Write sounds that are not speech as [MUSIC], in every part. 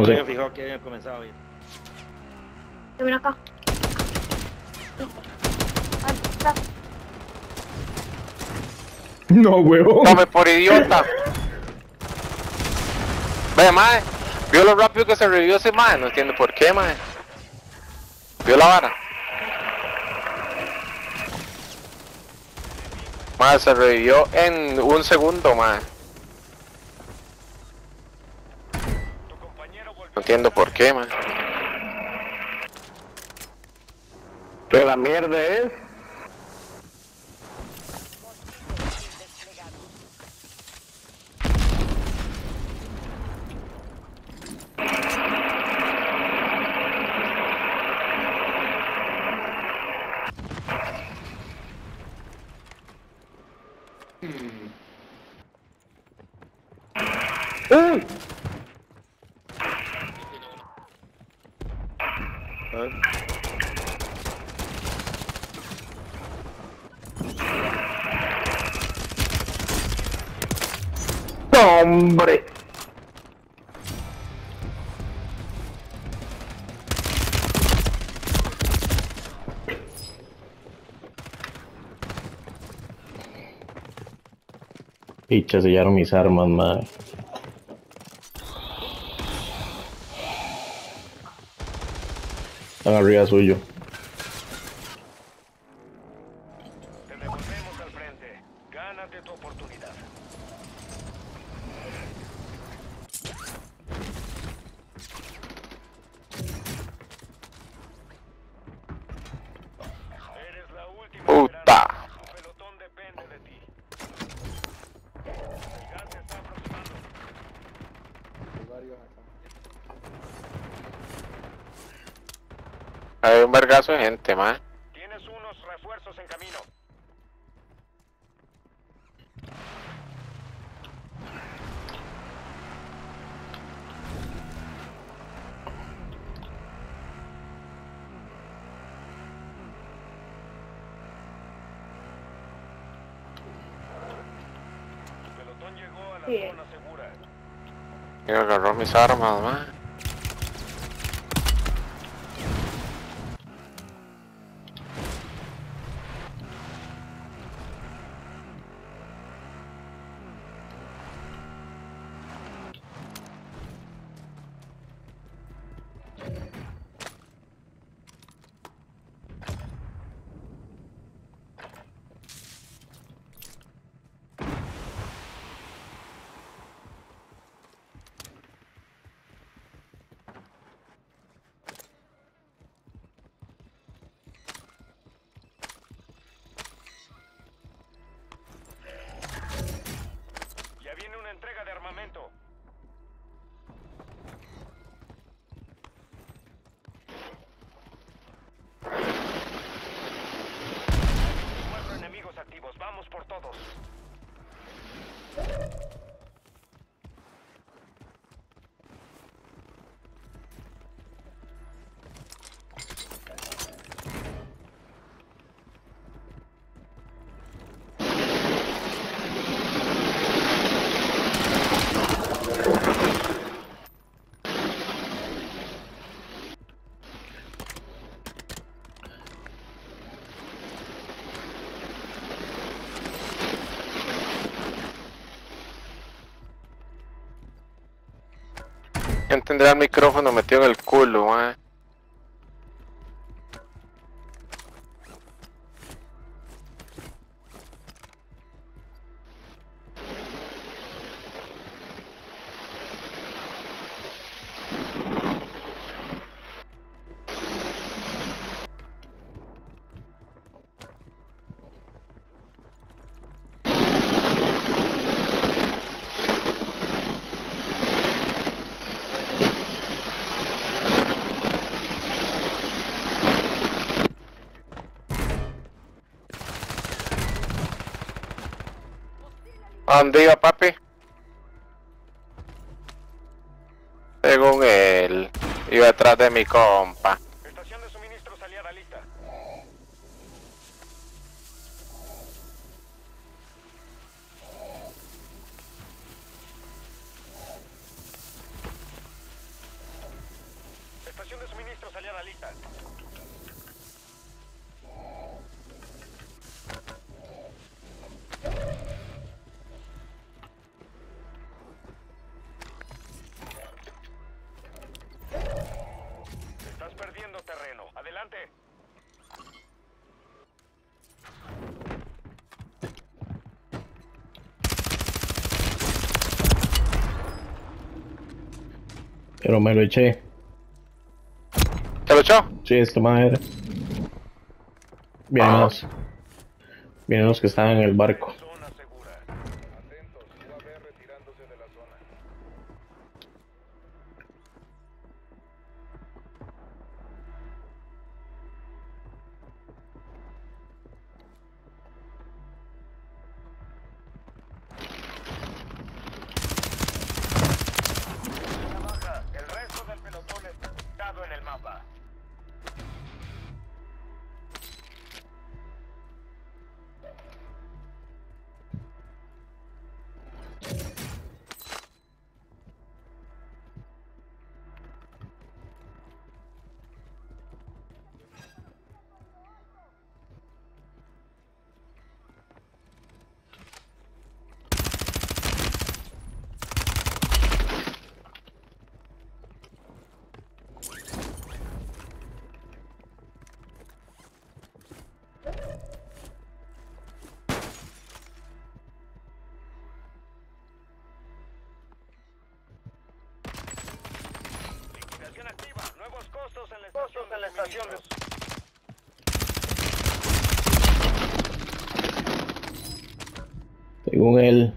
No Me sé. fijado que había comenzado bien. Mira acá. Ahí está. No, huevón. Tome por idiota. Ve, mae. Vio lo rápido que se revivió ese mae. No entiendo por qué, mae. Vio la vara. Mae, se revivió en un segundo, mae. Entiendo por qué, mae. Pero la mierda es. ¡Uy! ¡Hombre! Picha, sellaron mis armas, madre. Están arriba suyo. Te devolvemos al frente. Gánate tu oportunidad. Eres la última Puta. esperanza. Tu pelotón depende de ti. El gas se está aproximando. Hay un vergazo de gente, mae. Tienes unos refuerzos en camino. Tu pelotón llegó a la Sí. zona segura. Y agarró mis armas, mae. Tendrá el micrófono metido en el culo, mae? ¿A dónde iba, papi? Según él, iba detrás de mi compa. Pero me lo eché. ¿Te lo echó? Sí, esta madre. Vienen los. Vienen los que están en el barco. Según él.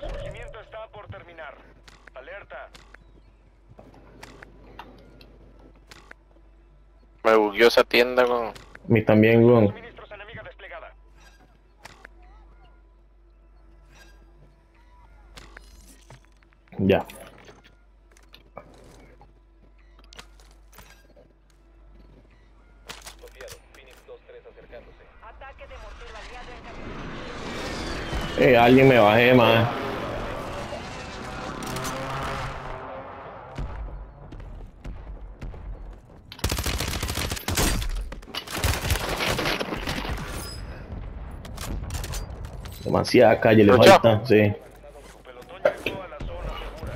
Resurgimiento está por terminar. Alerta. Me bugueó esa tienda con... A mí también, weón. Suministros enemiga desplegada. Ya. Eh, alguien me bajé, man. Demasiada calle le falta, sí. Su pelotón llegó a la zona segura.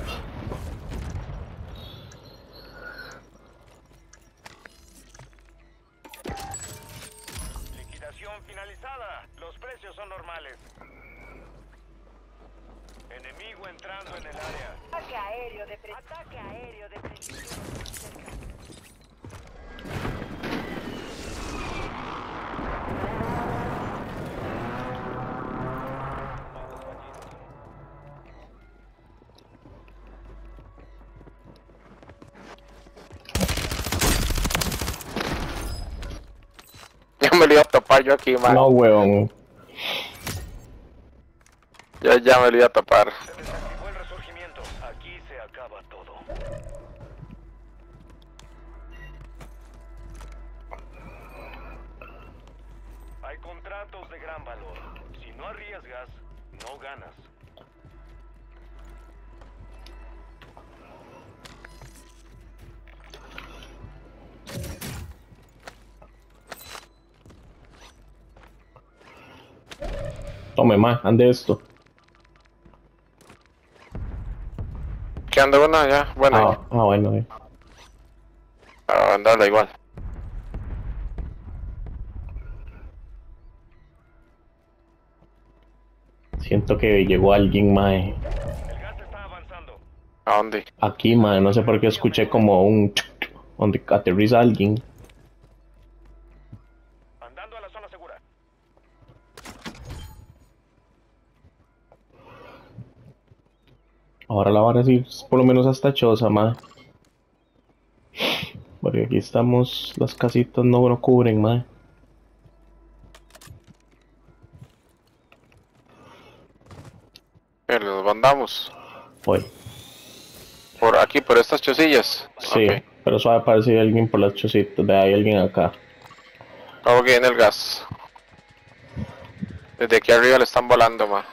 Liquidación finalizada. Los precios son normales. Enemigo entrando en el área. Ataque aéreo de pre... Ataque aéreo de precisión. Cerca. Me lo iba a topar yo aquí, man. No, weón. Ya, ya me lo iba a topar. Se desactivó el resurgimiento. Aquí se acaba todo. Hay contratos de gran valor. Si no arriesgas, no ganas. Tome más, ande esto. ¿Qué anda uno ya? Bueno, Ah, ah, bueno, eh. a andarla igual. Siento que llegó alguien, mae. El gas está avanzando. ¿A dónde? Aquí, mae, no sé por qué escuché como un... donde aterriza alguien. Ahora la van a decir por lo menos hasta choza, mae. Porque aquí estamos, las casitas no lo cubren, mae. Eh, los mandamos. Hoy. Por aquí, por estas chosillas. Sí, Ok. pero suave aparecer alguien por las chocitas. De ahí alguien acá. Vamos que viene el gas. Desde aquí arriba le están volando, ma.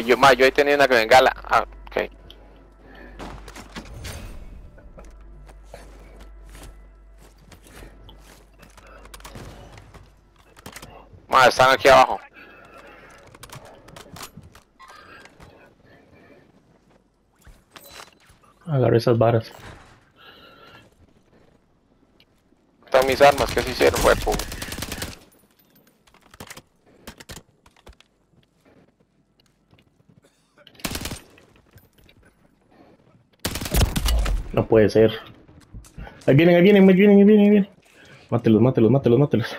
Pollo, ma, yo ahí tenía una bengala. Ah, ok. Ma, están aquí abajo. Agarré esas varas. Están mis armas, ¿qué se hicieron, huepo? Puede ser. Ahí vienen, ahí vienen, ahí vienen, ahí vienen, ahí vienen. Mátelos, mátelos, mátelos, mátelos.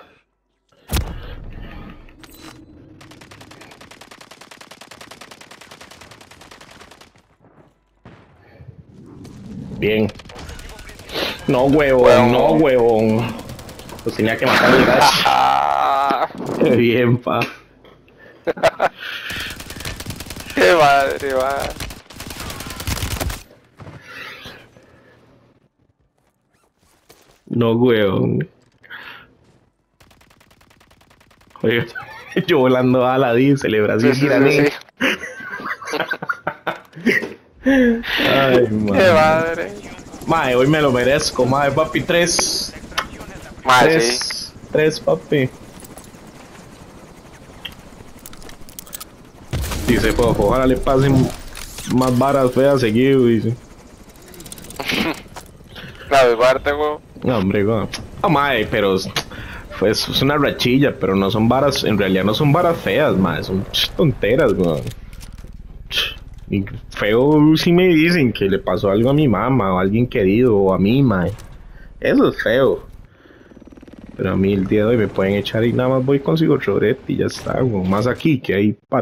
Bien. No, huevón, no, huevón. Pues tenía que matar el [LAUGHS] bien, pa. qué madre, va. No, huevón. Oye, [LAUGHS] yo volando a la D, celebración Sí, sí, sí. Ay, Qué madre. madre. Hoy me lo merezco, mae, papi, tres. Ma, sí. tres, tres, papi. Dice, pues, ojalá le pasen más varas feas seguido, dice. [LAUGHS] La de Barte, weón. No, hombre, no. Ah, mae, pero es- pues, es una rachilla, pero no son varas, en realidad no son varas feas, mae, son tonteras, weón. Y feo si me dicen que le pasó algo a mi mamá, o a alguien querido, o a mí, mae. Eso es feo. Pero a mí el día de hoy me pueden echar y nada más voy consigo otro y ya está, weón. Más aquí que hay pat